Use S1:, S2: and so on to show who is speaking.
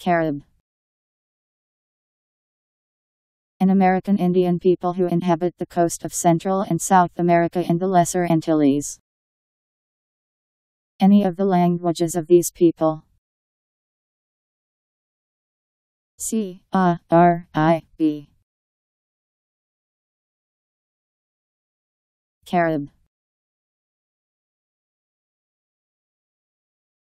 S1: Carib An American Indian people who inhabit the coast of Central and South America and the Lesser Antilles. Any of the languages of these people. C A R I B Carib